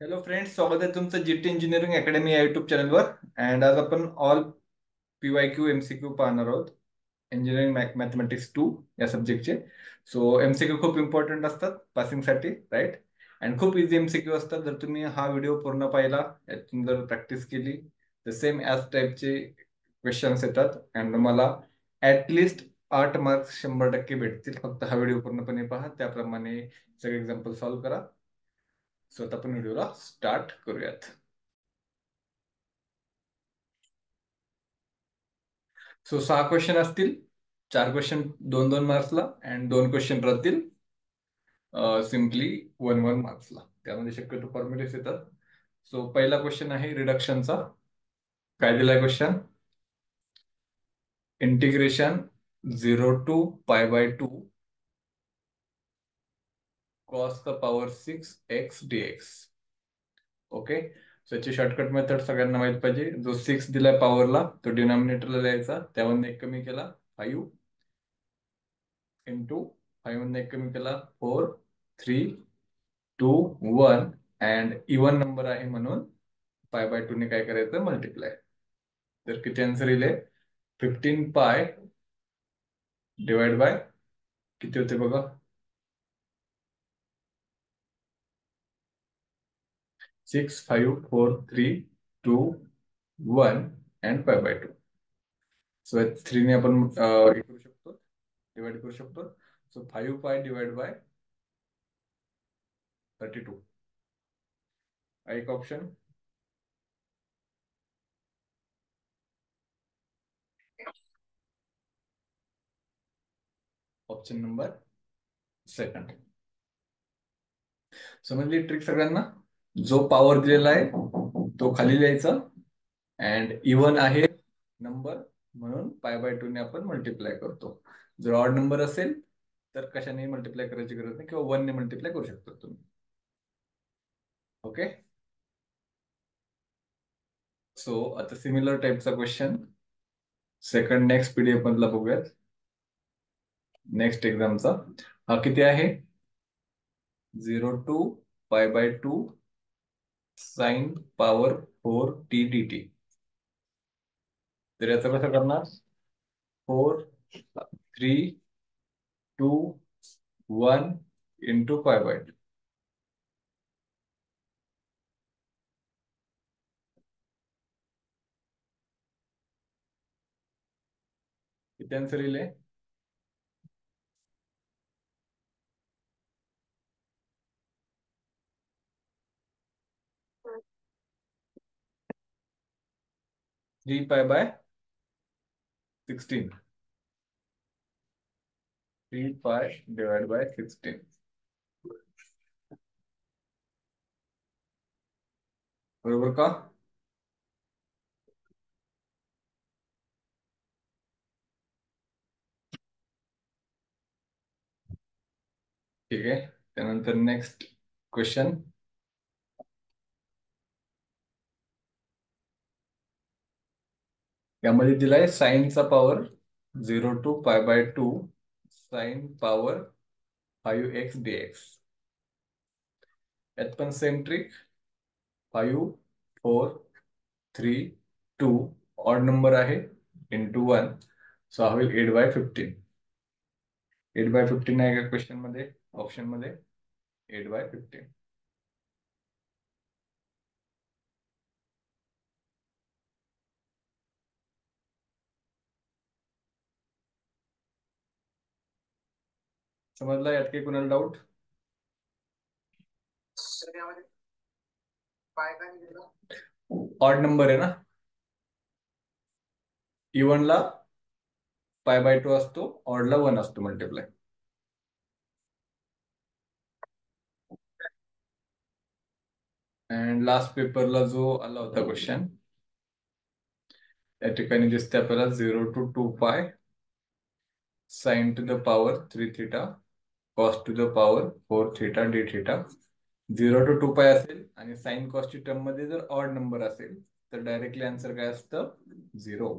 Hello friends स्वागत आहे तुमचं जीटी इंजिनिअरिंग अकॅडमी या युट्यूब चॅनलवर अँड आज आपण all P Y Q M C Q पाहणार आहोत. इंजिनिअरिंग मॅथमॅटिक्स टू या सब्जेक्टचे सो एम सी क्यू खूप इम्पॉर्टंट असतात पासिंगसाठी राईट अँड खूप इझी एम सी क्यू असतात. जर तुम्ही हा व्हिडिओ पूर्ण पाहिला यातून जर प्रॅक्टिस केली तर सेम ॲज टाईपचे क्वेश्चन्स येतात. अँड मला ॲटलिस्ट आठ मार्क्स शंभर टक्के भेटतील. फक्त हा व्हिडिओ पूर्णपणे पहा. त्याप्रमाणे सगळे एक्झाम्पल सॉल्व्ह करा. सो आता आपण व्हिडिओला स्टार्ट करूयात. सो सहा क्वेश्चन असतील चार क्वेश्चन दोन दोन मार्क्सला अँड दोन क्वेश्चन राहतील सिम्पली वन वन मार्क्सला त्यामध्ये शक्यतो फॉर्म्युलेस येतात. सो पहिला क्वेश्चन आहे रिडक्शनचा काय दिलाय question integration zero to pi by two cos the power six x d x okay so याची शॉर्टकट मेथड सगळ्यांना माहीत पाहिजे. जो सिक्स दिलाय पॉवरला तो डिनॉमिनेटरला द्यायचा त्यावर एक कमी केला फाईव्ह इंटू फाईव्ह एक कमी केला four three two one and even number आहे म्हणून पाय बाय टू ने काय करायचं? मल्टिप्लाय तर किती आन्सर येईल? फिफ्टीन पाय डिवाइड बाय किती होते बघा? Six five four three two one and pi by two so थ्रीने आपण हे करू शकतो? डिवाइड करू शकतो? So five pi divide by thirty two एक ऑप्शन ऑप्शन नंबर सेकंड समजली ट्रिक सगळ्यांना? जो पॉवर दिलेला आहे तो खाली लिहायचा. अँड इवन आहे नंबर म्हणून पाय बाय टू ने आपण मल्टिप्लाय करतो. जर ऑड नंबर असेल तर कशाने मल्टिप्लाय करायची गरज नाही किंवा वन ने मल्टिप्लाय करू शकतो तुम्ही. ओके सो आता सिमिलर टाईपचा क्वेश्चन सेकंड नेक्स्ट पीडीएफ मधला बघूयात. नेक्स्ट एक्झामचा हा किती आहे? Zero to pi by two sine power four t d t. तर कसं करणार four, three, two, one into pi by two किती answer three pi by sixteen. Three pi divide by sixteen. बरोबर का? ठीक आहे. त्यानंतर नेक्स्ट क्वेश्चन यामध्ये दिलाय साईनचा power zero to pi by two sine power five x d x यात पण same trick five four three two odd number आहे. इंटू वन सो हा होईल eight by fifteen eight by fifteen आहे का क्वेश्चनमध्ये? ऑप्शनमध्ये? एट बाय फिफ्टीन समजला यात काही कुणाला डाऊट ऑड नंबर आहे ना? इव्हनला पाय बाय टू असतो ऑडला वन असतो मल्टिप्लाय अँड लास्ट पेपरला जो आला होता क्वेश्चन या ठिकाणी दिसते आपल्याला zero to two pi sine to the power three theta cos to the power four theta d theta zero to two pi असेल आणि साइन कॉस्टची टर्ममध्ये जर ऑड नंबर असेल तर डायरेक्टली आन्सर काय असतं? झिरो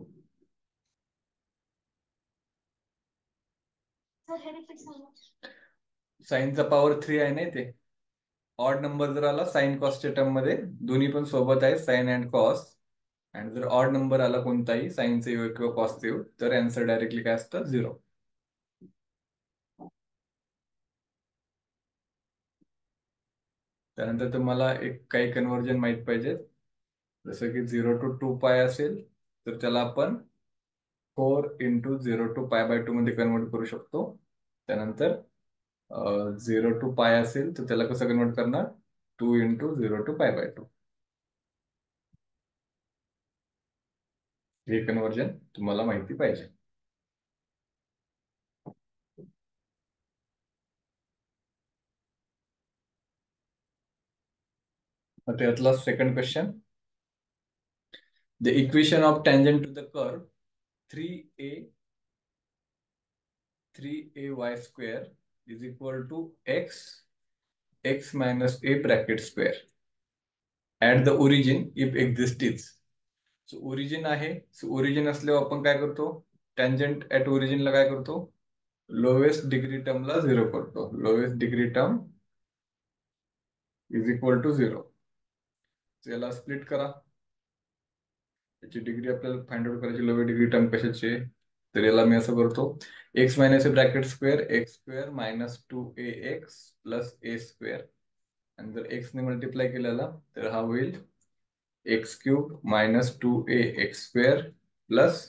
साइनचा पॉवर थ्री आहे ना ते ऑड नंबर जर आला साइन कॉस्टच्या टर्ममध्ये दोन्ही पण सोबत आहे साइन अँड कॉस आणि जर ऑड नंबर आला कोणताही साईनचे येऊ किंवा कॉसचे येऊ तर आन्सर डायरेक्टली काय असतं? झिरो त्यानंतर तुम्हाला एक काही कन्वर्जन माहीत पाहिजे. जसं की झिरो टू टू पाय असेल तर त्याला आपण four into zero to pi by two मध्ये कन्वर्ट करू शकतो. त्यानंतर झिरो टू पाय असेल तर त्याला कसं कन्वर्ट करणार? Two into zero to pi by two हे कन्वर्जन तुम्हाला माहिती पाहिजे. त्यातला second question the equation of tangent to the curve three a three a y square is equal to x x minus a bracket square at the origin if exist is so origin आहे. So origin असल्यावर आपण काय करतो? Tangent at ओरिजिनला काय करतो? Lowest degree टर्मला zero करतो. Lowest degree term is equal to zero याला स्प्लिट करा. त्याची डिग्री आपल्याला फाइंड आउट करायची लोअर डिग्री टर्म कशाची आहे तर याला मी असं करतो x minus a bracket square x square minus two a x plus a square आणि जर एक्सने मल्टिप्लाय केलेला तर हा होईल x cube minus two a x square plus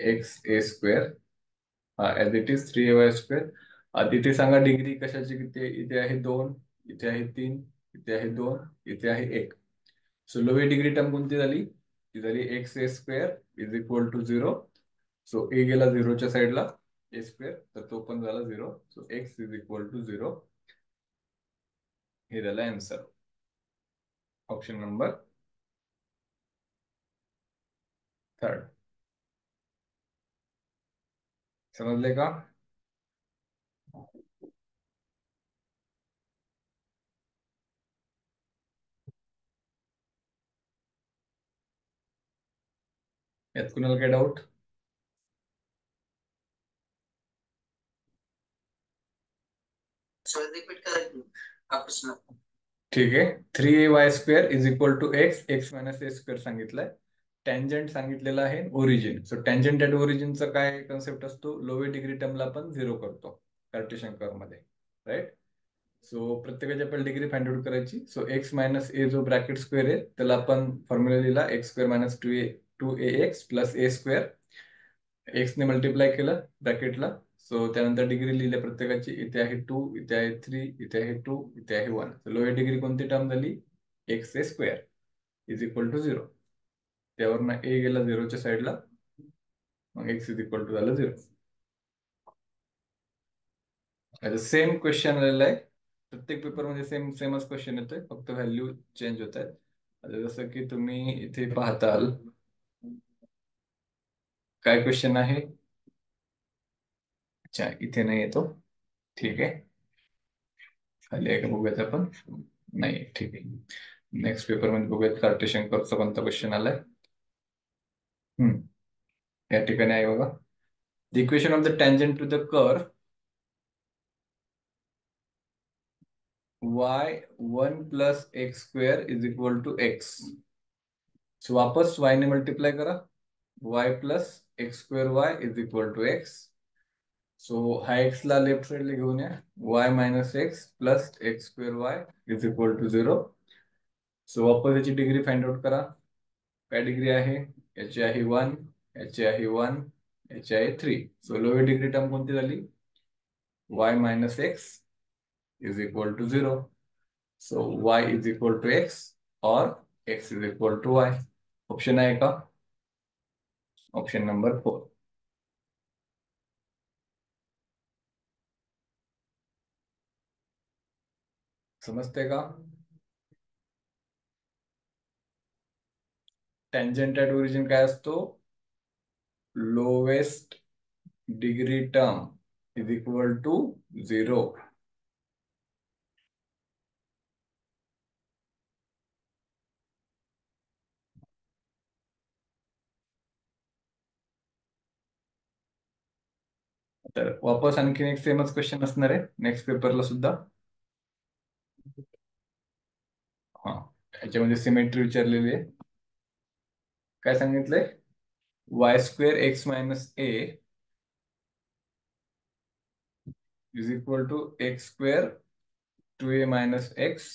x a square हा as it is three a y square तिथे सांगा डिग्री कशाची किती इथे आहे दोन इथे आहे तीन इथे आहे दोन इथे आहे एक. सो लोअर डिग्री टर्म कोणती झाली? ती झाली x a square is equal to zero so a गेला झिरोच्या साईडला ए स्क्वेअर तर तो पण झाला zero so x is equal to zero हे झालं आन्सर ऑप्शन नंबर थर्ड समजले का? यात कुणाला काय डाऊट ठीक आहे. Three a y square is equal to x x minus a square सांगितलंय. टँजंट सांगितलेलं आहे ओरिजिन सो टँजंट ॲट ओरिजिनचा काय कन्सेप्ट असतो? लोअर डिग्री टर्मला आपण झिरो करतो. कार्टेशन कर्वमध्ये. राईट सो प्रत्येकाची आपल्याला डिग्री फाइंड आउट करायची. सो एक्स मायनस ए जो ब्रॅकेट स्क्वेअर आहे त्याला आपण फॉर्म्युला लिहिला. X square minus two a two a x plus a square. एक्सने multiply केलं ब्रॅकेटला. सो त्यानंतर डिग्री लिहिल्या प्रत्येकाची. इथे आहे टू इथे आहे थ्री इथे आहे टू इथे आहे वन. लोअर डिग्री कोणती टर्म झाली? X a square is equal to zero त्यावरनं a गेला झिरोच्या साईडला मग एक्स इज इक्वल टू झालं झिरो सेम क्वेश्चन आलेला आहे. प्रत्येक पेपरमध्ये सेम सेमच क्वेश्चन येतोय. फक्त व्हॅल्यू चेंज होत आहेत. जसं की तुम्ही इथे पाहताल काय क्वेश्चन आहे? अच्छा इथे नाही येतो. ठीक आहे. खाली आहे का बघूयात आपण? नाही ठीक आहे. नेक्स्ट पेपरमध्ये बघूयात कार्टेशन कर्वचा कोणता क्वेश्चन आलाय? हम्म. या ठिकाणी आहे बघा. The equation of the tangent to the curve y one plus x square is equal to x so वापस वाय ने मल्टिप्लाय करा. Y plus x square y is equal to x. So हा एक्स लेफ़्ट साइडला घेऊन या। Y x plus x square y is equal to zero. So वापस याची degree find out करा। काय डिग्री आहे? याची आहे वन, याची आहे वन, याची आहे three. So lower degree term कोणती झाली? Y x is equal to zero. So y is equal to x और x is equal to y option आहे का? Option number four. समजते का? टँजंट ॲट ओरिजिन काय असतो lowest degree term is equal to zero तर वापस आणखीन एक सेमच क्वेश्चन असणार आहे. नेक्स्ट पेपरला सुद्धा. याच्यामध्ये सिमेट्री विचारलेली आहे. काय सांगितलंय? Y square x minus a is equal to x square two a minus x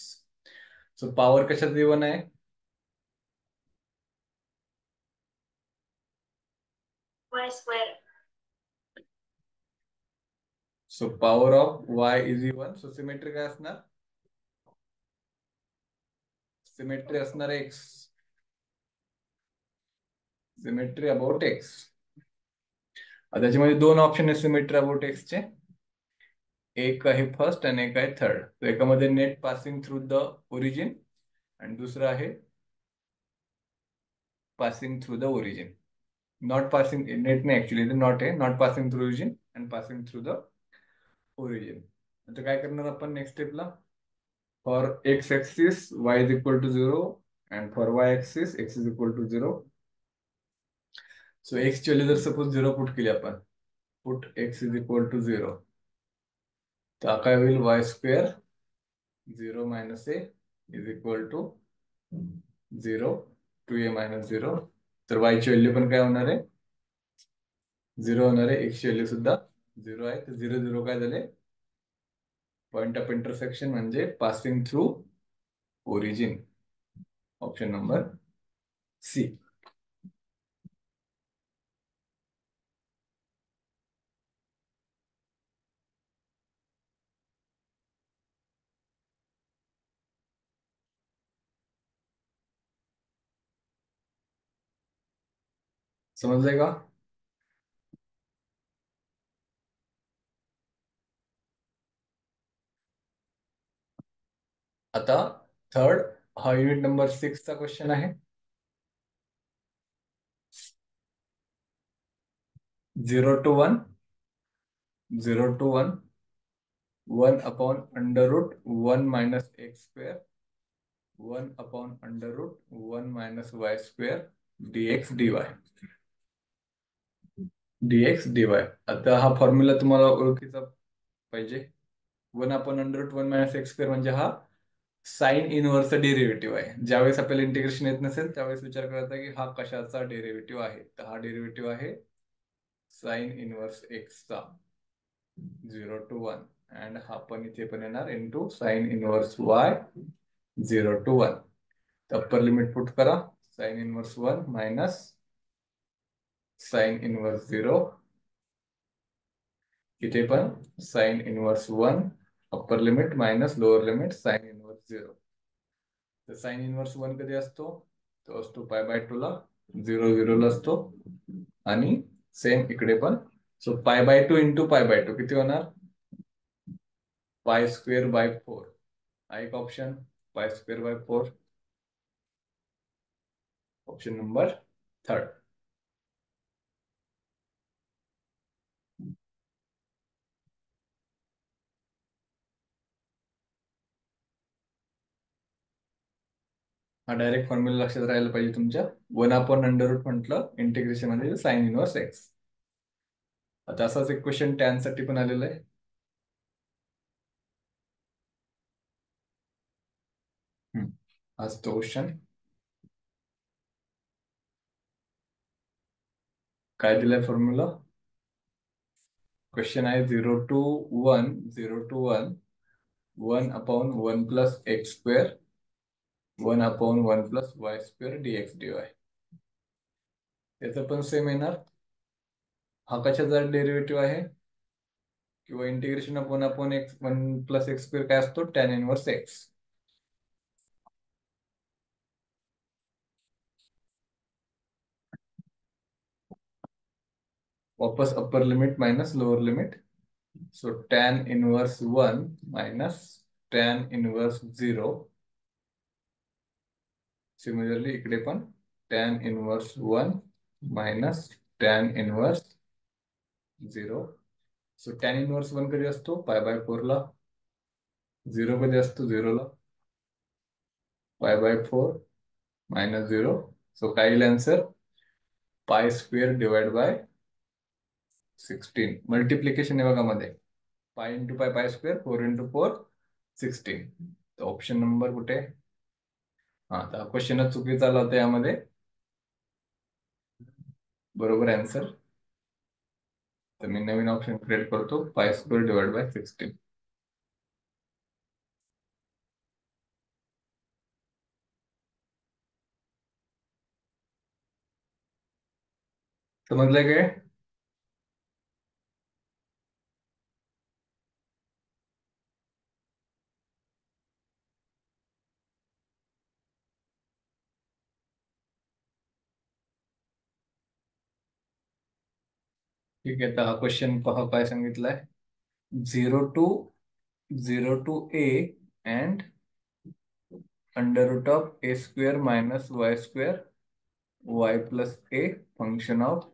so power कशात गिवन आहे? Y so power of y is one so symmetry काय असणार? सिमेट्री असणार एक्स सिमेट्री अबाउट एक्स त्याच्यामध्ये दोन option आहे symmetry about एक्सचे एक आहे फर्स्ट आणि एक आहे थर्ड एकामध्ये net passing through the origin आणि दुसरं आहे passing through the origin not passing net नाही ऍक्च्युली नॉट आहे. Not passing through origin and passing through the origin आता काय करणार आपण नेक्स्ट स्टेपला for x axis y is equal to zero and for y axis x is equal to zero so x ची value जर suppose zero put केली आपण put x is equal to zero तर काय होईल? Y square zero minus a is equal to zero two a minus zero तर वायची value पण काय होणार आहे? झिरो होणार आहे. एक्सची व्हॅल्यू सुद्धा तर झिरो झिरो काय झाले point of intersection passing through origin option number C समझ का आता थर्ड हा युनिट नंबर सिक्सचा क्वेश्चन आहे. Zero to one zero to one one upon under root one minus x square one upon under root one minus y square dx dy dx dy आता हा formula तुम्हाला ओळखीचा पाहिजे. One upon under root one minus x square म्हणजे हा sine inverse derivative आहे. ज्यावेळेस आपल्याला इंटिग्रेशन येत नसेल त्यावेळेस विचार करायचा की हा कशाचा डेरिव्हेटिव्ह आहे? तर हा डेरिव्हेटिव्ह आहे साइन इनवर्स एक्सचा. Zero to one. अँड हा पण इथे पण येणार into sine inverse y zero to one. Upper limit put करा. Sine inverse one minus sine inverse zero. इथे पण sine inverse one upper limit minus lower limit sine zero तर sine inverse one कधी असतो? तो असतो पाय बाय टू ला. Zero zero ला असतो. आणि सेम इकडे पण. So pi by two into pi by two किती होणार? पाय स्क्वेअर बाय फोर हा एक option pi square by four option number third हा डायरेक्ट फॉर्म्युला लक्षात राहायला पाहिजे तुमच्या. वन अपॉन अंडर रूट म्हटलं इंटिग्रेशन म्हणजे साइन इनवर्स एक्स आता असाच एक क्वेश्चन टॅनसाठी पण आलेला आहे. आज तो क्वेश्चन काय दिलाय फॉर्म्युला क्वेश्चन आहे zero to one zero to one one upon one plus x square one upon one plus y square dx d y. त्याचं पण सेम येणार. हा कशाचा डेरिव्हेटिव्ह आहे? किंवा integration upon upon x one plus x square काय असतो? Tan inverse x वापस upper limit minus lower limit so tan inverse one minus tan inverse zero similarly इकडे पण tan inverse one minus tan inverse zero so tan inverse one कधी असतो? Pi bye फोरला zero कधी असतो? झिरोला pi by four minus zero so काय येईल answer pi square divide by sixteen multiplication आहे बघा मध्ये. Pi into pi pi square four into four sixteen option number कुठे? हा तर क्वेश्चनच चुकीचा आला होता यामध्ये. बरोबर आन्सर तर मी नवीन ऑप्शन क्रिएट करतो. Five square divide by sixteen समजलंय काय ठीक आहे तर हा क्वेश्चन पहा काय सांगितलाय. Zero to zero to a and under root of a square minus y square y plus a function of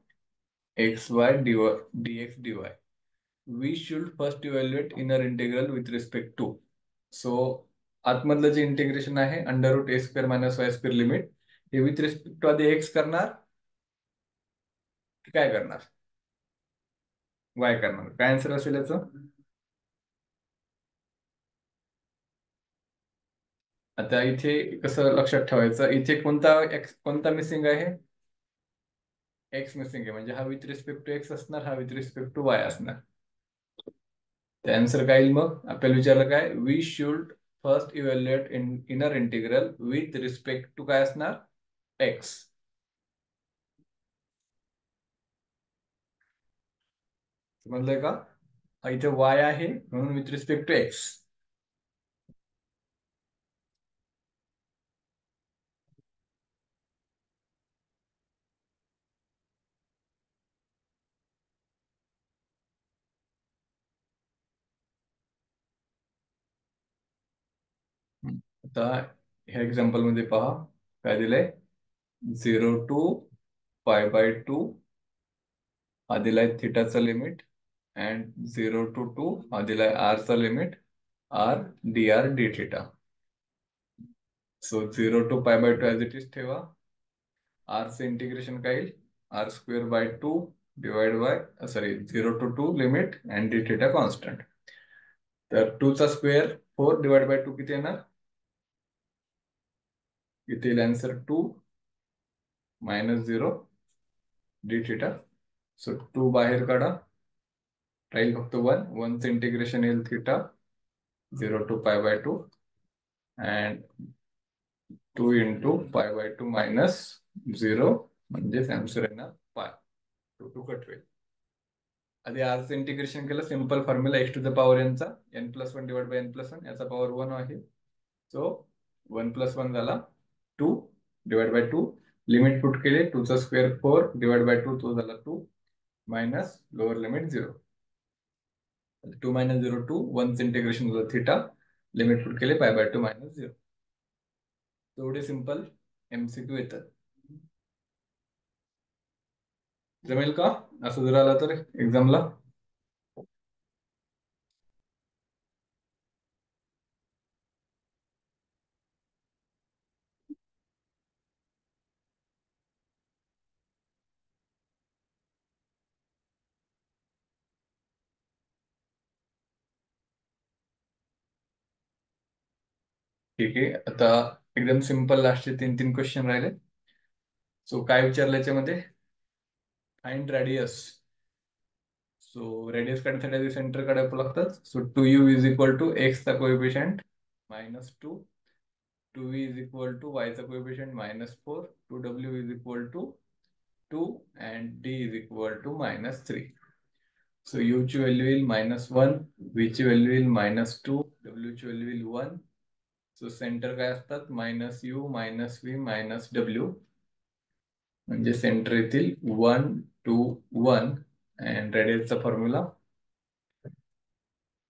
x y d x d y we should first evaluate inner integral with respect to so आतमधलं जे integration आहे under root a square minus y square limit हे with respect to आधी x करणार काय करणार? Y करणार. काय answer असेल याचं? आता इथे कसं लक्षात ठेवायचं? इथे कोणता एक्स कोणता मिसिंग आहे? एक्स मिसिंग आहे. म्हणजे हा विथ रिस्पेक्ट टू एक्स असणार हा विथ रिस्पेक्ट टू वाय असणार. ते आन्सर काय येईल मग? आपल्याला विचारलं काय? We should first evaluate in inner integral with respect to काय असणार? एक्स समजलंय का? इथे वाय आहे म्हणून विथ रिस्पेक्ट टू एक्स आता ह्या एक्झाम्पलमध्ये पहा काय दिलंय? Zero to pi by two हा दिलाय थिटाचा limit and zero to two हा दिलाय आरचा limit r d r d theta so zero to pi by two as it is ठेवा. आरचं इंटिग्रेशन काय येईल. R square by two divide by sorry zero to two limit and d theta constant तर two चा square four divide by two किती येणार? इथे येईल answer two minus zero d theta so two बाहेर काढा. राहील फक्त वन वनचं इंटिग्रेशन येईल theta zero to pi by two and two into pi by two minus zero म्हणजेच आन्सर येणार पाय टू टू कट होईल आधी आरचं इंटिग्रेशन केलं simple formula x to the power एनचा n plus one divide by n plus one याचा power one आहे. So one plus one झाला two divide by two limit put केले टूचा square four divide by two तो झाला two minus lower limit zero two minus zero two वनचं integration होतं theta limit put केले pi by two minus zero. तेवढे simple MCQ येतात. जमेल का? असं जर आला तर एक्झामला ठीक आहे. आता एकदम सिंपल लास्टचे तीन तीन क्वेश्चन राहिले. सो काय विचारलं याच्यामध्ये? फाइंड रेडियस सो रेडियस काढण्यासाठी सेंटर काढावं लागतात. So two u is equal to एक्सचा coefficient minus two two v is equal to वायचा coefficient minus four two W is equal to two and d is equal to minus three so u ची value येईल minus one v ची value येईल minus two डब्ल्यू ची value येईल one so centre काय असतात? Minus u minus v minus W. म्हणजे सेंटर येतील one two one. And रेडियसचा formula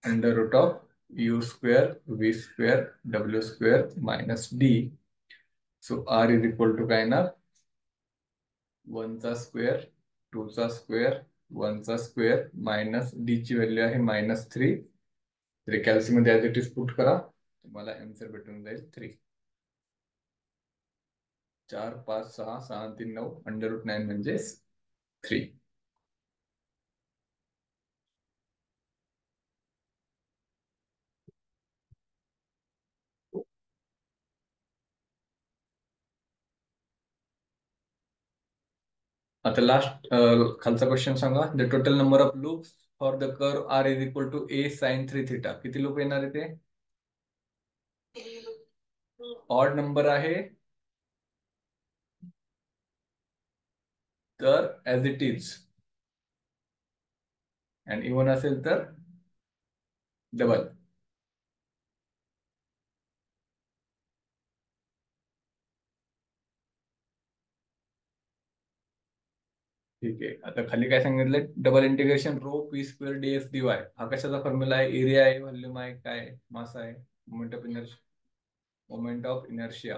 under root of u square v square W square minus d so r is equal to काय येणार? वनचा square टूचा square वनचा square minus d ची value आहे minus three तरी कॅल्सीमध्ये ॲज इट इज पुट करा. तुम्हाला एन्सर भेटून जाईल. थ्री चार पाच सहा सहा तीन नऊ अंडर रूट नाईन म्हणजे थ्री आता लास्ट खालचा क्वेश्चन सांगा. The total number of loop for the curve r is equal to a sine three theta किती लूप येणार आहे ते? ऑड नंबर आहे. तर as it is and even असेल तर डबल ठीक आहे. आता खाली काय सांगितलं double integration rho p square d s d y हा कशाचा फॉर्म्युला आहे? एरिया आहे व्हॉल्यूम आहे काय मास आहे. Moment of inertia moment of inertia.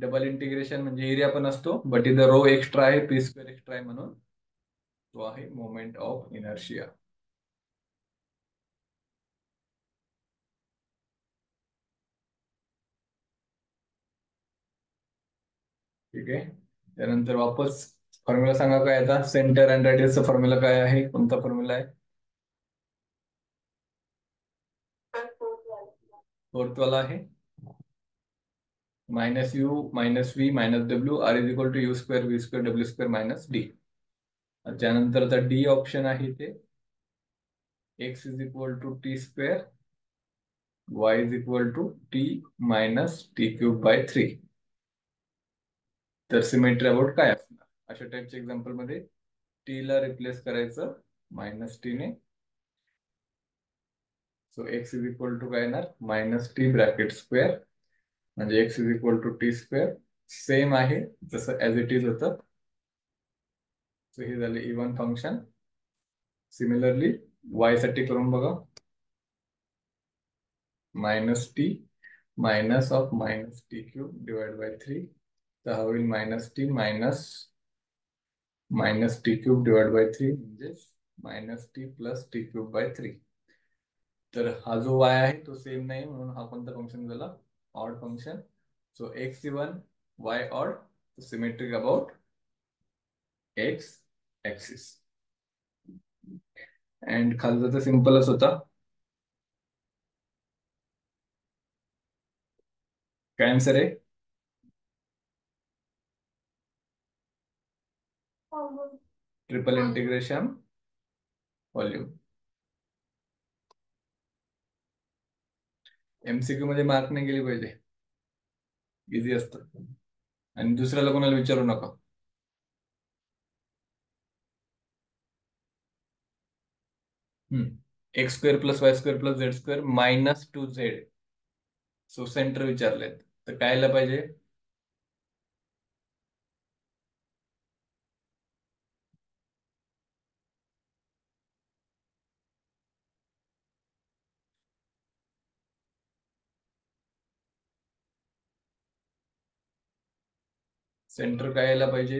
Double integration म्हणजे एरिया पण असतो बट इथं रो एक्स्ट्रा आहे पी स्क्वेअर एक्स्ट्रा आहे म्हणून. तो आहे मोमेंट ऑफ इनर्शिया. ठीक आहे. त्यानंतर वापस फॉर्म्युला सांगा काय आता? सेंटर अँड रेडियसचा फॉर्म्युला काय आहे? कोणता फॉर्म्युला आहे? फोर्थ वाला आहे. Minus u minus v minus W r is equal to u square v square W square minus d त्यानंतर आता डी ऑप्शन आहे ते. X is equal to t square y is equal to t minus t cube by three तर symmetry about काय असणार? अशा टाईपच्या एक्झाम्पलमध्ये टी ला रिप्लेस करायचं मायनस टी ने. So x is equal to काय येणार? मायनस टी ब्रॅकेट स्क्वेअर म्हणजे x is equal to t square same आहे जसं ऍज इट इज होतं. सो हे झाले इवन फंक्शन सिमिलरली वायसाठी करून बघा. Minus t minus of minus t cube divide by three तर हा होईल minus t minus minus t cube divide by three म्हणजे minus t plus t cube by three तर हा जो वाय आहे तो सेम नाही म्हणून हा कोणता फंक्शन झाला? Odd function so x even y odd symmetric about x axis and खालचा तर सिम्पलच होता. काय आन्सर आहे? ट्रिपल इंटिग्रेशन व्हॉल्यूम एमसीक्यू मध्ये मार्क नाही गेली पाहिजे. इझी असत. आणि दुसऱ्याला कोणाला विचारू नका. X square plus y square plus z square minus two z so centre विचारलेत. तर कायला पाहिजे? सेंटर काय यायला पाहिजे?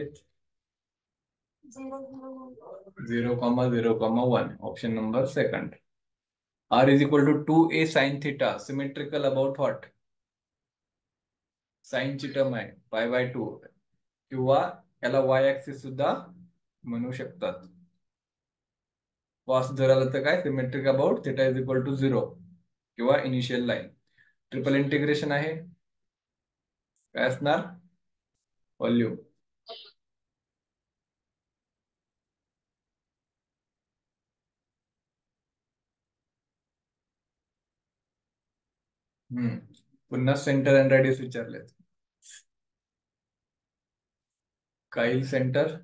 Zero comma zero comma one. Option number second r is equal to two a sine theta symmetrical about what साईनची term आहे pi by to किंवा याला Y axis सुद्धा म्हणू शकतात. कॉस जर आलं तर काय? Symmetric about theta is equal to zero किंवा इनिशियल लाईन ट्रिपल इंटिग्रेशन आहे. काय असणार? व्हॉल्यूम हम्म पुन्हा सेंटर अँड रेडियस विचारलेत. काईल centre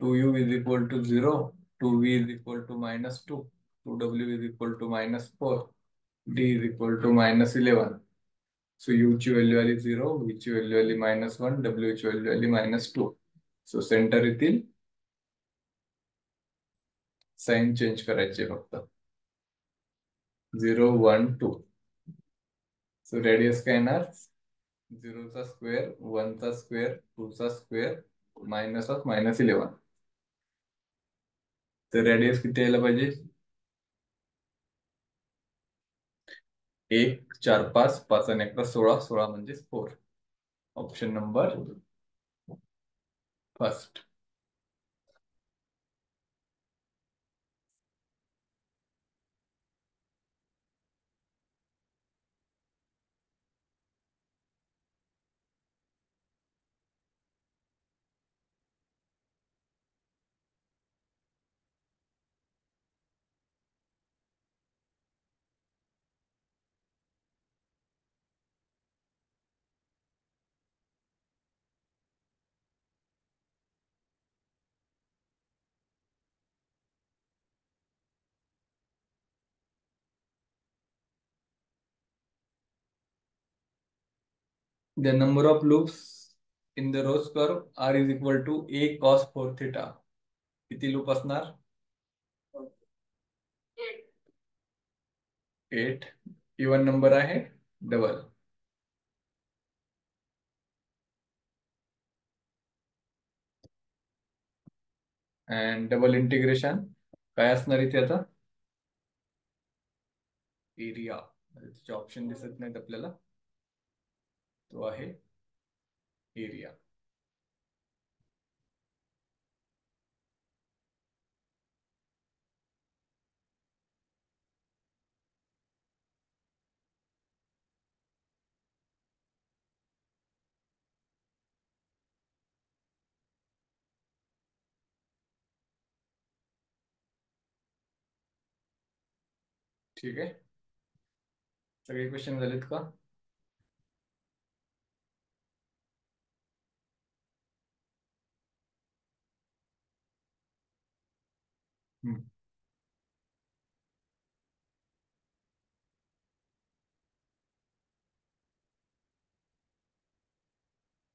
two u is equal to zero two v is equal to minus two two W is equal to minus four d is equal to minus eleven so u ची value आली zero v ची value आली minus one डब्ल्यू ची value आली minus two so centre येथील sign change करायचे फक्त. Zero one two so radius काय येणार? झिरोचा स्क्वेअर वनचा square टूचा square minus of minus eleven तर रेडियस किती यायला पाहिजे? एक चार पाच पाच आणि अकरा सोळा सोळा म्हणजे four option number first. The number of loops in the rose curve r is equal to a cos 4 theta किती लूप असणार एट इवन नंबर आहे डबल अँड डबल इंटिग्रेशन काय असणार इथे आता एरिया त्याचे ऑप्शन दिसत नाहीत आपल्याला तो आहे एरिया. ठीक आहे. सगळे क्वेश्चन झालेत का?